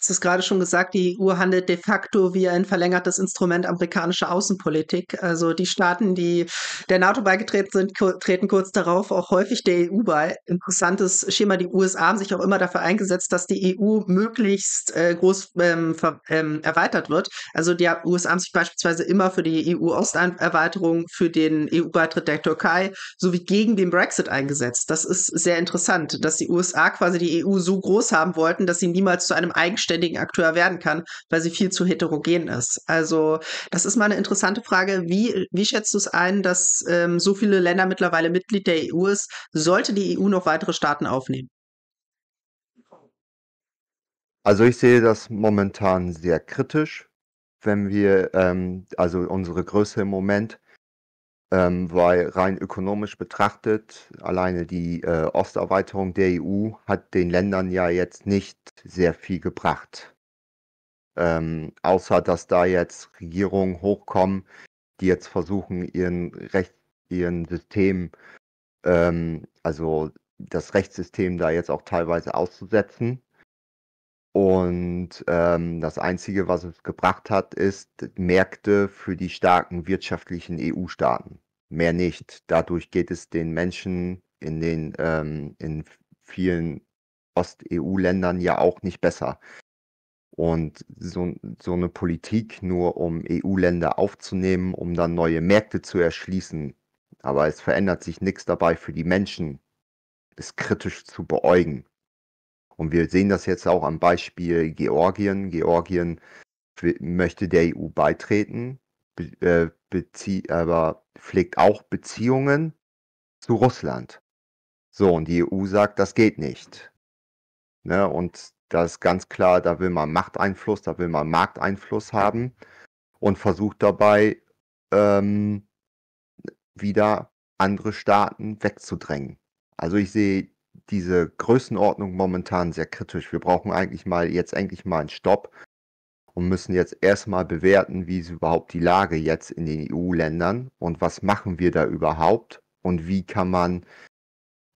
hast es gerade schon gesagt, die EU handelt de facto wie ein verlängertes Instrument amerikanischer Außenpolitik. Also die Staaten, die der NATO beigetreten sind, treten kurz darauf auch häufig der EU bei. Interessantes Schema, die USA haben sich auch immer dafür eingesetzt, dass die EU möglichst äh, groß ähm, ähm, erweitert wird. Also die USA haben sich beispielsweise immer für die EU-Osterweiterung, für den EU-Beitritt der Türkei sowie gegen den Brexit eingesetzt. Das ist sehr interessant, dass die USA quasi die EU so groß haben wollten, dass sie niemals zu einem eigenständigen Akteur werden kann, weil sie viel zu heterogen ist. Also das ist mal eine interessante Frage. Wie, wie schätzt du es ein, dass ähm, so viele Länder mittlerweile Mitglied der EU ist? Sollte die EU noch weitere Staaten aufnehmen? Also ich sehe das momentan sehr kritisch, wenn wir, ähm, also unsere Größe im Moment, ähm, weil rein ökonomisch betrachtet, alleine die äh, Osterweiterung der EU hat den Ländern ja jetzt nicht sehr viel gebracht. Ähm, außer dass da jetzt Regierungen hochkommen, die jetzt versuchen, ihren Recht, ihren System, ähm, also das Rechtssystem da jetzt auch teilweise auszusetzen. Und ähm, das Einzige, was es gebracht hat, ist Märkte für die starken wirtschaftlichen EU-Staaten. Mehr nicht. Dadurch geht es den Menschen in den ähm, in vielen Ost-EU-Ländern ja auch nicht besser. Und so, so eine Politik nur um EU-Länder aufzunehmen, um dann neue Märkte zu erschließen, aber es verändert sich nichts dabei für die Menschen, ist kritisch zu beäugen. Und wir sehen das jetzt auch am Beispiel Georgien. Georgien möchte der EU beitreten, be äh, aber pflegt auch Beziehungen zu Russland. So, und die EU sagt, das geht nicht. Ne? Und da ist ganz klar, da will man Machteinfluss, da will man Markteinfluss haben und versucht dabei ähm, wieder andere Staaten wegzudrängen. Also ich sehe diese Größenordnung momentan sehr kritisch. Wir brauchen eigentlich mal jetzt endlich mal einen Stopp und müssen jetzt erstmal bewerten, wie ist überhaupt die Lage jetzt in den EU-Ländern und was machen wir da überhaupt und wie kann man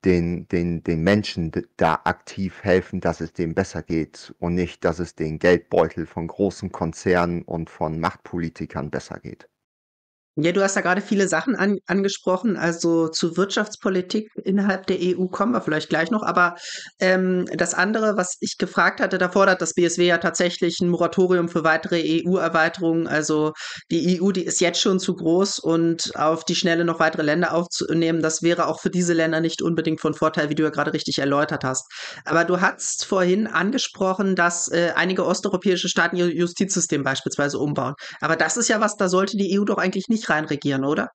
den, den, den Menschen da aktiv helfen, dass es denen besser geht und nicht, dass es den Geldbeutel von großen Konzernen und von Machtpolitikern besser geht. Ja, du hast da gerade viele Sachen an, angesprochen. Also zu Wirtschaftspolitik innerhalb der EU kommen wir vielleicht gleich noch. Aber ähm, das andere, was ich gefragt hatte, da fordert das BSW ja tatsächlich ein Moratorium für weitere EU-Erweiterungen. Also die EU, die ist jetzt schon zu groß und auf die Schnelle noch weitere Länder aufzunehmen, das wäre auch für diese Länder nicht unbedingt von Vorteil, wie du ja gerade richtig erläutert hast. Aber du hast vorhin angesprochen, dass äh, einige osteuropäische Staaten ihr Justizsystem beispielsweise umbauen. Aber das ist ja was, da sollte die EU doch eigentlich nicht nicht reinregieren, oder?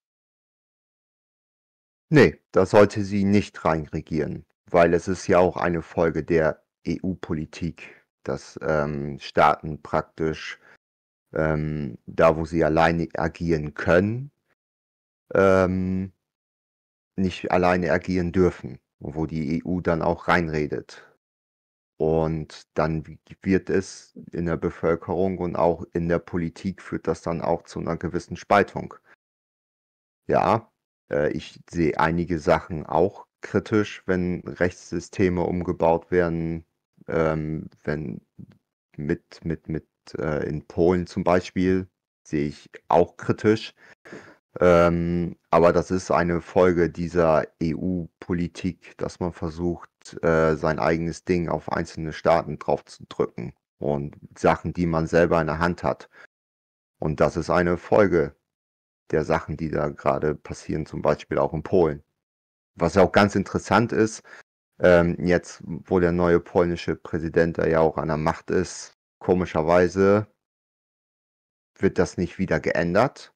Nee, da sollte sie nicht reinregieren, weil es ist ja auch eine Folge der EU-Politik, dass ähm, Staaten praktisch ähm, da, wo sie alleine agieren können, ähm, nicht alleine agieren dürfen, wo die EU dann auch reinredet. Und dann wird es in der Bevölkerung und auch in der Politik führt das dann auch zu einer gewissen Spaltung. Ja, äh, ich sehe einige Sachen auch kritisch, wenn Rechtssysteme umgebaut werden, ähm, wenn mit, mit, mit äh, in Polen zum Beispiel sehe ich auch kritisch. Ähm, aber das ist eine Folge dieser EU-Politik, dass man versucht, äh, sein eigenes Ding auf einzelne Staaten draufzudrücken und Sachen, die man selber in der Hand hat. Und das ist eine Folge der Sachen, die da gerade passieren, zum Beispiel auch in Polen. Was ja auch ganz interessant ist, ähm, jetzt, wo der neue polnische Präsident da ja auch an der Macht ist, komischerweise wird das nicht wieder geändert.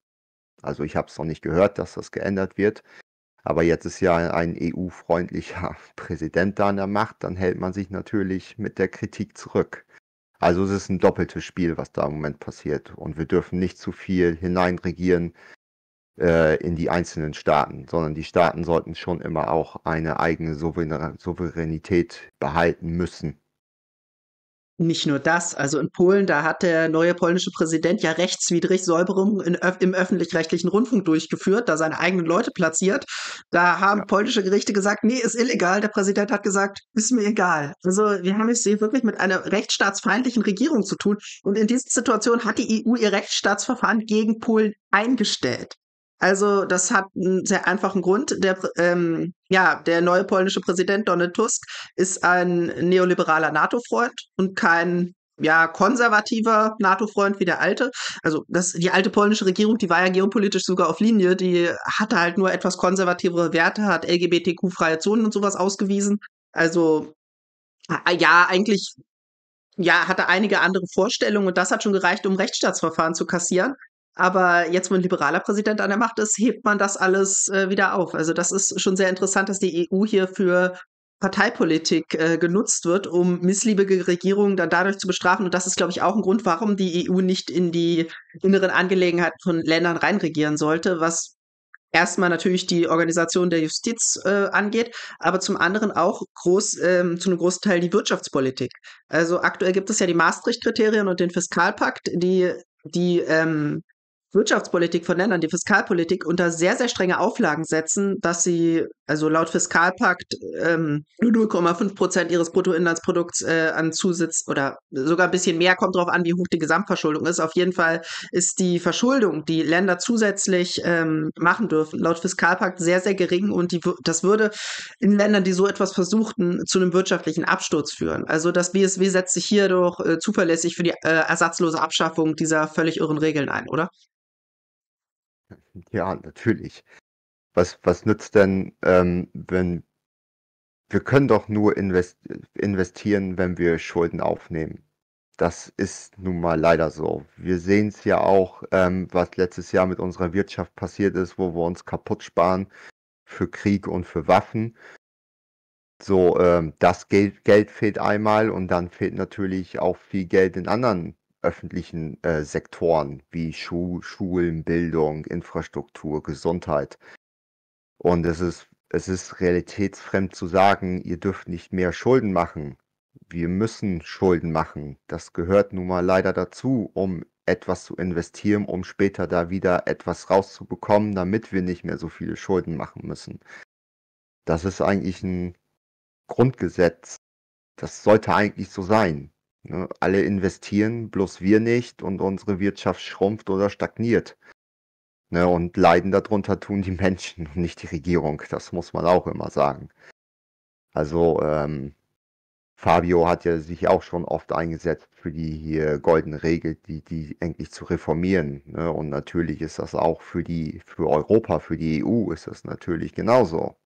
Also ich habe es noch nicht gehört, dass das geändert wird. Aber jetzt ist ja ein EU-freundlicher Präsident da an der Macht, dann hält man sich natürlich mit der Kritik zurück. Also es ist ein doppeltes Spiel, was da im Moment passiert. Und wir dürfen nicht zu viel hineinregieren äh, in die einzelnen Staaten, sondern die Staaten sollten schon immer auch eine eigene Souveränität behalten müssen. Nicht nur das, also in Polen, da hat der neue polnische Präsident ja rechtswidrig Säuberungen im öffentlich-rechtlichen Rundfunk durchgeführt, da seine eigenen Leute platziert. Da haben ja. polnische Gerichte gesagt, nee, ist illegal. Der Präsident hat gesagt, ist mir egal. Also wir haben es hier wirklich mit einer rechtsstaatsfeindlichen Regierung zu tun. Und in dieser Situation hat die EU ihr Rechtsstaatsverfahren gegen Polen eingestellt. Also das hat einen sehr einfachen Grund. Der, ähm, ja, der neue polnische Präsident Donald Tusk ist ein neoliberaler NATO-Freund und kein ja, konservativer NATO-Freund wie der alte. Also das, die alte polnische Regierung, die war ja geopolitisch sogar auf Linie, die hatte halt nur etwas konservativere Werte, hat LGBTQ-freie Zonen und sowas ausgewiesen. Also ja, eigentlich ja, hatte einige andere Vorstellungen und das hat schon gereicht, um Rechtsstaatsverfahren zu kassieren. Aber jetzt, wo ein liberaler Präsident an der Macht ist, hebt man das alles äh, wieder auf. Also das ist schon sehr interessant, dass die EU hier für Parteipolitik äh, genutzt wird, um missliebige Regierungen dann dadurch zu bestrafen. Und das ist, glaube ich, auch ein Grund, warum die EU nicht in die inneren Angelegenheiten von Ländern reinregieren sollte, was erstmal natürlich die Organisation der Justiz äh, angeht, aber zum anderen auch groß, ähm, zu einem großen Teil die Wirtschaftspolitik. Also aktuell gibt es ja die Maastricht-Kriterien und den Fiskalpakt, die die ähm, Wirtschaftspolitik von Ländern, die Fiskalpolitik unter sehr, sehr strenge Auflagen setzen, dass sie, also laut Fiskalpakt, ähm, nur 0,5 Prozent ihres Bruttoinlandsprodukts äh, an Zusatz oder sogar ein bisschen mehr, kommt darauf an, wie hoch die Gesamtverschuldung ist. Auf jeden Fall ist die Verschuldung, die Länder zusätzlich ähm, machen dürfen, laut Fiskalpakt sehr, sehr gering und die, das würde in Ländern, die so etwas versuchten, zu einem wirtschaftlichen Absturz führen. Also das BSW setzt sich hier doch äh, zuverlässig für die äh, ersatzlose Abschaffung dieser völlig irren Regeln ein, oder? Ja, natürlich. Was was nützt denn, ähm, wenn wir können doch nur invest investieren, wenn wir Schulden aufnehmen. Das ist nun mal leider so. Wir sehen es ja auch, ähm, was letztes Jahr mit unserer Wirtschaft passiert ist, wo wir uns kaputt sparen für Krieg und für Waffen. So, ähm, das Geld Geld fehlt einmal und dann fehlt natürlich auch viel Geld in anderen öffentlichen äh, Sektoren wie Schu Schulen, Bildung, Infrastruktur, Gesundheit. Und es ist, es ist realitätsfremd zu sagen, ihr dürft nicht mehr Schulden machen. Wir müssen Schulden machen. Das gehört nun mal leider dazu, um etwas zu investieren, um später da wieder etwas rauszubekommen, damit wir nicht mehr so viele Schulden machen müssen. Das ist eigentlich ein Grundgesetz. Das sollte eigentlich so sein. Ne? Alle investieren, bloß wir nicht und unsere Wirtschaft schrumpft oder stagniert. Ne? Und leiden darunter tun die Menschen und nicht die Regierung. Das muss man auch immer sagen. Also ähm, Fabio hat ja sich auch schon oft eingesetzt für die hier goldene Regel, die, die endlich zu reformieren. Ne? Und natürlich ist das auch für die, für Europa, für die EU ist das natürlich genauso.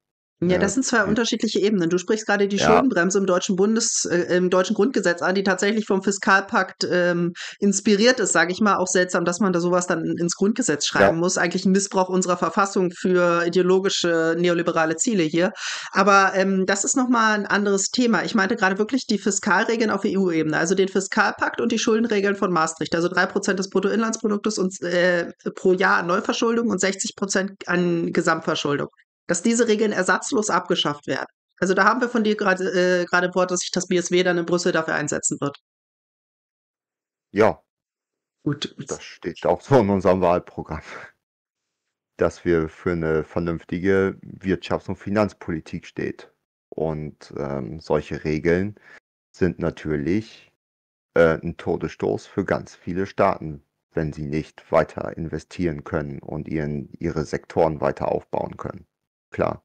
Ja, das sind zwei unterschiedliche Ebenen. Du sprichst gerade die ja. Schuldenbremse im deutschen Bundes, äh, im deutschen Grundgesetz an, die tatsächlich vom Fiskalpakt ähm, inspiriert ist, sage ich mal. Auch seltsam, dass man da sowas dann ins Grundgesetz schreiben ja. muss. Eigentlich ein Missbrauch unserer Verfassung für ideologische neoliberale Ziele hier. Aber ähm, das ist nochmal ein anderes Thema. Ich meinte gerade wirklich die Fiskalregeln auf EU-Ebene, also den Fiskalpakt und die Schuldenregeln von Maastricht. Also drei Prozent des Bruttoinlandsproduktes und, äh, pro Jahr an Neuverschuldung und 60 Prozent an Gesamtverschuldung dass diese Regeln ersatzlos abgeschafft werden. Also da haben wir von dir gerade äh, gerade Wort, dass sich das BSW dann in Brüssel dafür einsetzen wird. Ja. Gut. Das steht auch so in unserem Wahlprogramm. Dass wir für eine vernünftige Wirtschafts- und Finanzpolitik steht. Und ähm, solche Regeln sind natürlich äh, ein Todesstoß für ganz viele Staaten, wenn sie nicht weiter investieren können und ihren, ihre Sektoren weiter aufbauen können klar.